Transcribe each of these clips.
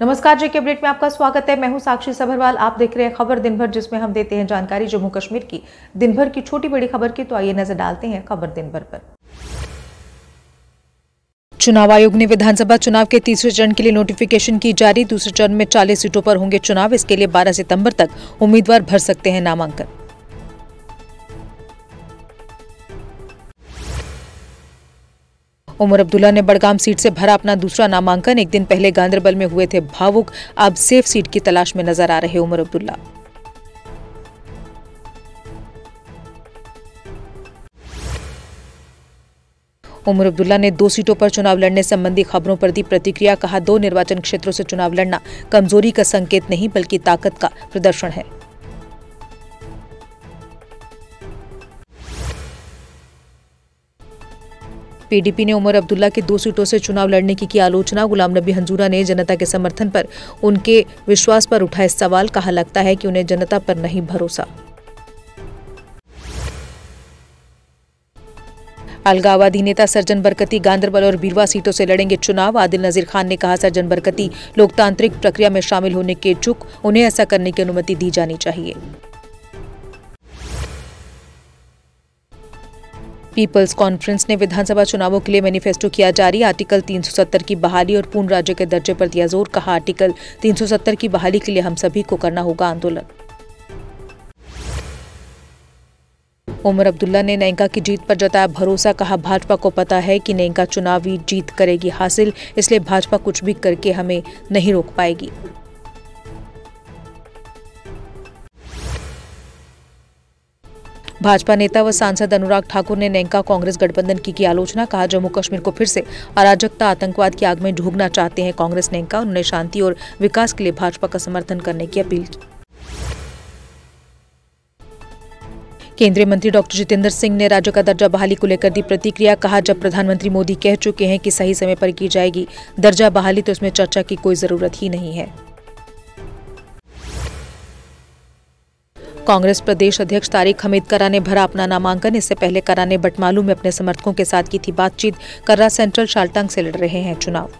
नमस्कार जेके अपडेट में आपका स्वागत है। मैं हूँ साक्षी सभरवाल आप देख रहे हैं खबर दिन भर जिसमें हम देते हैं जानकारी जम्मू कश्मीर की। दिन भर की छोटी बड़ी खबर की तो आइए नज़र डालते हैं खबर दिन भर पर। चुनाव आयोग ने विधानसभा चुनाव के तीसरे चरण के लिए नोटिफिकेशन की जारी। दूसरे चरण में 40 सीटों पर होंगे चुनाव। इसके लिए 12 सितंबर तक उम्मीदवार भर सकते हैं नामांकन। उमर अब्दुल्ला ने बड़गाम सीट से भरा अपना दूसरा नामांकन। एक दिन पहले गांधरबल में हुए थे भावुक। अब सेफ़ सीट की तलाश में नज़र आ रहे उमर अब्दुल्ला। उमर अब्दुल्ला ने दो सीटों पर चुनाव लड़ने संबंधी खबरों पर दी प्रतिक्रिया। कहा, दो निर्वाचन क्षेत्रों से चुनाव लड़ना कमज़ोरी का संकेत नहीं, बल्कि ताकत का प्रदर्शन है। पीडीपी ने उमर अब्दुल्ला के दो सीटों से चुनाव लड़ने की की आलोचना। गुलाम नबी हंजूरा ने जनता के समर्थन पर उनके विश्वास पर उठाए सवाल। कहा लगता है कि उन्हें जनता पर नहीं भरोसा। अलगावादी नेता सर्जन बरकती गांधरबल और बीरवा सीटों से लड़ेंगे चुनाव। आदिल नजीर खान ने कहा, सर्जन बरकती लोकतांत्रिक प्रक्रिया में शामिल होने के इच्छुक, उन्हें ऐसा करने की अनुमति दी जानी चाहिए। पीपल्स कॉन्फ्रेंस ने विधानसभा चुनावों के लिए मैनिफेस्टो किया जारी। आर्टिकल 370 की बहाली और पूर्ण राज्य के दर्जे पर दिया ज़ोर, कहा आर्टिकल 370 की बहाली के लिए हम सभी को करना होगा आंदोलन। उमर अब्दुल्ला ने नैंका की जीत पर जताया भरोसा, कहा भाजपा को पता है कि नैंका चुनावी जीत करेगी हासिल, इसलिए भाजपा कुछ भी करके हमें नहीं रोक पाएगी। भाजपा नेता व सांसद अनुराग ठाकुर ने नैंका कांग्रेस गठबंधन की की आलोचना, कहा जम्मू कश्मीर को फिर से अराजकता, आतंकवाद की आग में झोंकना चाहते हैं कांग्रेस नैंका उन्होंने शांति और विकास के लिए भाजपा का समर्थन करने की अपील की। केंद्रीय मंत्री डॉक्टर जितेंद्र सिंह ने राज्य का दर्जा बहाली को लेकर दी प्रतिक्रिया। कहा, जब प्रधानमंत्री मोदी कह चुके हैं कि सही समय पर की जाएगी दर्जा बहाली तो इसमें चर्चा की कोई ज़रूरत ही नहीं है। कांग्रेस प्रदेश अध्यक्ष तारिक हमीद करा ने भरा अपना नामांकन। इससे पहले करा ने बटमालू में अपने समर्थकों के साथ की थी बातचीत। कर्रा सेंट्रल शालटांग से लड़ रहे हैं चुनाव।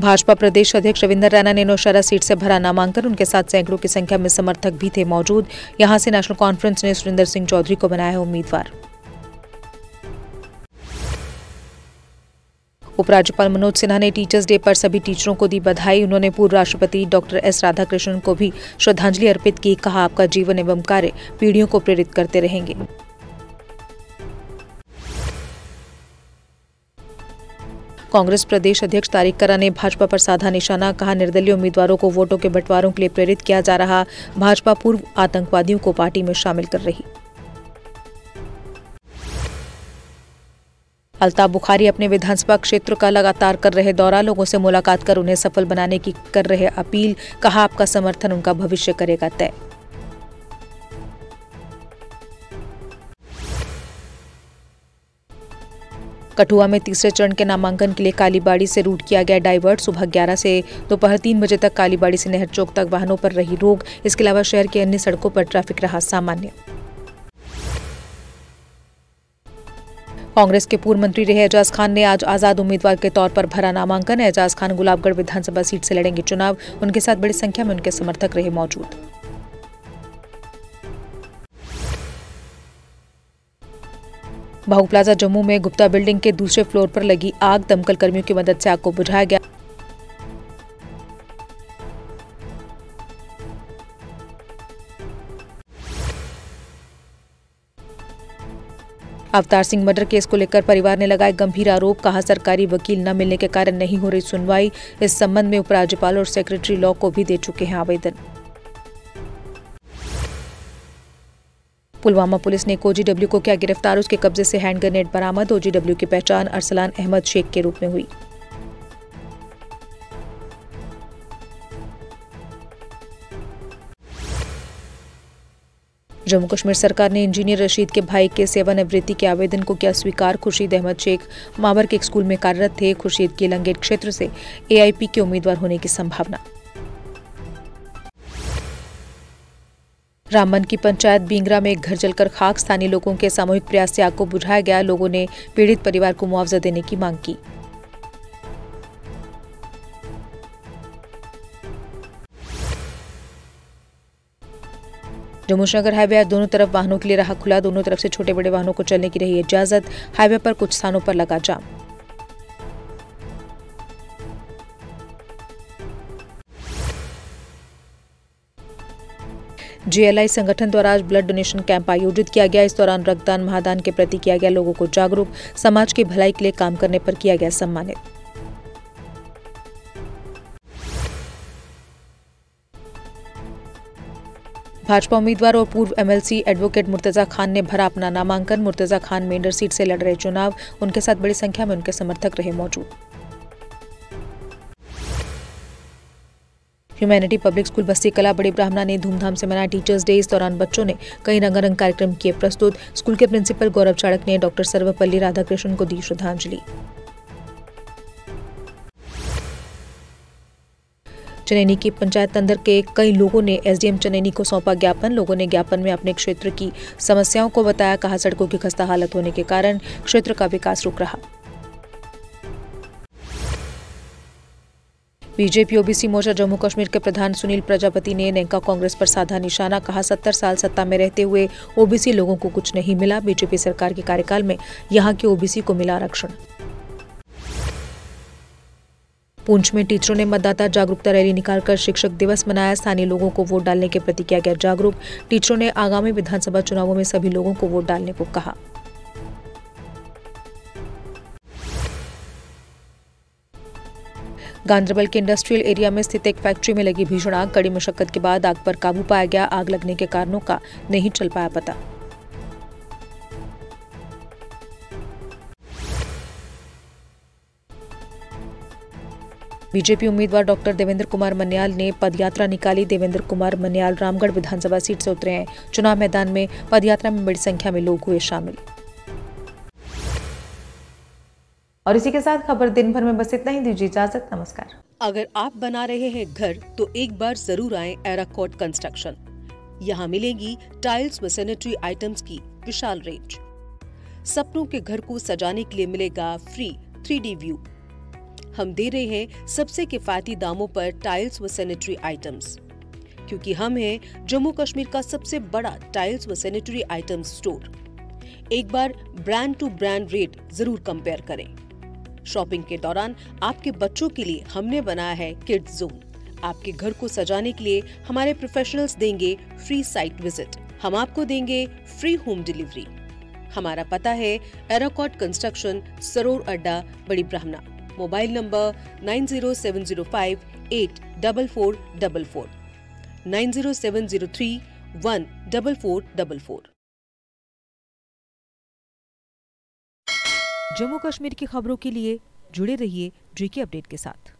भाजपा प्रदेश अध्यक्ष रविंदर रैना ने नौशहरा सीट से भरा नामांकन। उनके साथ सैकड़ों की संख्या में समर्थक भी थे मौजूद। यहाँ से नेशनल कॉन्फ्रेंस ने सुरेंद्र सिंह चौधरी को बनाया है उम्मीदवार। उपराज्यपाल मनोज सिन्हा ने टीचर्स डे पर सभी टीचरों को दी बधाई। उन्होंने पूर्व राष्ट्रपति डॉक्टर एस राधाकृष्णन को भी श्रद्धांजलि अर्पित की। कहा, आपका जीवन एवं कार्य पीढ़ियों को प्रेरित करते रहेंगे। कांग्रेस प्रदेश अध्यक्ष तारिक करा ने भाजपा पर साधा निशाना। कहा, निर्दलीय उम्मीदवारों को वोटों के बंटवारों के लिए प्रेरित किया जा रहा। भाजपा पूर्व आतंकवादियों को पार्टी में शामिल कर रही। अल्ताफ बुखारी अपने विधानसभा क्षेत्र का लगातार कर रहे दौरा, लोगों से मुलाकात कर उन्हें सफल बनाने की कर रहे अपील, कहा आपका समर्थन, उनका भविष्य करेगा तय। कठुआ में तीसरे चरण के नामांकन के लिए कालीबाड़ी से रूट किया गया डाइवर्ट सुबह 11 से दोपहर तीन बजे तक कालीबाड़ी से नहर चौक तक वाहनों पर रही रोक। इसके अलावा शहर के अन्य सड़कों पर ट्रैफ़िक रहा सामान्य। कांग्रेस के पूर्व मंत्री रहे एजाज खान ने आज आज़ाद उम्मीदवार के तौर पर भरा नामांकन। एजाज खान गुलाबगढ़ विधानसभा सीट से लड़ेंगे चुनाव। उनके साथ बड़ी संख्या में उनके समर्थक रहे मौजूद। बाहू प्लाजा जम्मू में गुप्ता बिल्डिंग के दूसरे फ्लोर पर लगी आग। दमकल कर्मियों की मदद से आग को बुझाया गया। अवतार सिंह मर्डर केस को लेकर परिवार ने लगाए गंभीर आरोप, कहा सरकारी वकील न मिलने के कारण नहीं हो रही सुनवाई। इस संबंध में उपराज्यपाल और सेक्रेटरी लॉ को भी दे चुके हैं आवेदन। पुलवामा पुलिस ने एक ओजीडब्ल्यू को किया गिरफ़्तार, उसके कब्जे से हैंड ग्रेनेड बरामद। ओजीडब्ल्यू की पहचान अरसलान अहमद शेख के रूप में हुई। जम्मू कश्मीर सरकार ने इंजीनियर रशीद के भाई के सेवानिवृत्ति के आवेदन को किया स्वीकार। खुर्शीद अहमद शेख मावर के स्कूल में कार्यरत थे। खुर्शीद की लंगेट क्षेत्र से एआईपी के उम्मीदवार होने की संभावना। रामबन की पंचायत बींगरा में एक घर जलकर खाक। स्थानीय लोगों के सामूहिक प्रयास से आग को बुझाया गया। लोगों ने पीड़ित परिवार को मुआवजा देने की मांग की। जम्मूनगर हाईवे आज दोनों तरफ़ वाहनों के लिए रहा खुला, दोनों तरफ़ से छोटे बड़े वाहनों को चलने की रही इजाज़त, हाईवे पर कुछ स्थानों पर लगा जाम। जेएलआई संगठन द्वारा आज ब्लड डोनेशन कैंप आयोजित किया गया। इस दौरान रक्तदान, महादान के प्रति किया गया लोगों को जागरूक, समाज की भलाई के लिए काम करने पर किया गया सम्मानित। भाजपा उम्मीदवार और पूर्व एमएलसी एडवोकेट मुर्तजा खान ने भरा अपना नामांकन। मुर्तजा खान मेंढर सीट से लड़ रहे चुनाव। उनके साथ बड़ी संख्या में उनके समर्थक रहे मौजूद। ह्यूमैनिटी पब्लिक स्कूल बस्ती कला बड़ी ब्राह्मणा ने धूमधाम से मनाया टीचर्स डे इस दौरान बच्चों ने कई रंगारंग कार्यक्रम किए प्रस्तुत। स्कूल के प्रिंसिपल गौरव चाड़क ने डॉक्टर सर्वपल्ली राधाकृष्णन को दी श्रद्धांजलि। चनैनी की पंचायत अंदर के कई लोगों ने एसडीएम चनैनी को सौंपा ज्ञापन। लोगों ने ज्ञापन में अपने क्षेत्र की समस्याओं को बताया, कहा, सड़कों की खस्ता हालत होने के कारण क्षेत्र का विकास रुक रहा। बीजेपी, ओबीसी मोर्चा, जम्मू कश्मीर के प्रधान सुनील प्रजापति ने नेका कांग्रेस पर साधा निशाना कहा, सत्तर साल सत्ता में रहते हुए ओबीसी लोगों को कुछ नहीं मिला। बीजेपी सरकार के कार्यकाल में यहाँ के ओबीसी को मिला आरक्षण। पुंछ में टीचरों ने मतदाता जागरूकता रैली निकालकर शिक्षक दिवस मनाया। स्थानीय लोगों को वोट डालने के प्रति किया गया जागरूक। टीचरों ने आगामी विधानसभा चुनावों में सभी लोगों को वोट डालने को कहा। गांधरबल के इंडस्ट्रियल एरिया में स्थित एक फैक्ट्री में लगी भीषण आग। कड़ी मशक्कत के बाद आग पर काबू पाया गया। आग लगने के कारणों का नहीं चल पाया पता। बीजेपी उम्मीदवार डॉक्टर देवेंद्र कुमार मन्याल ने पदयात्रा निकाली। देवेंद्र कुमार मन्याल रामगढ़ विधानसभा सीट से उतरे हैं। चुनाव मैदान में पदयात्रा में बड़ी संख्या में लोग हुए शामिल। और इसी के साथ खबर दिन भर में बस इतना ही। दीजिए इजाज़त। नमस्कार। अगर आप बना रहे हैं घर तो एक बार ज़रूर आए एराकोट कंस्ट्रक्शन। यहाँ मिलेगी टाइल्स व सैनिटरी आइटम्स की विशाल रेंज। सपनों के घर को सजाने के लिए मिलेगा फ्री थ्री व्यू। हम दे रहे हैं सबसे किफायती दामों पर टाइल्स व सैनिटरी आइटम्स क्योंकि हम हैं जम्मू कश्मीर का सबसे बड़ा टाइल्स व सैनिटरी आइटम्स स्टोर एक बार ब्रांड टू ब्रांड रेट ज़रूर कंपेयर करें। शॉपिंग के दौरान आपके बच्चों के लिए हमने बनाया है किड्स जोन आपके घर को सजाने के लिए हमारे प्रोफेशनल्स देंगे फ्री साइट विज़िट हम आपको देंगे फ्री होम डिलीवरी हमारा पता है एराकॉट construction Saror Adda, Bari Brahmana. Mobile number nine zero seven zero five eight double four double four. Nine zero seven zero three one double four double four. Jammu Kashmir की खबरों के लिए जुड़े रहिए GK update के साथ।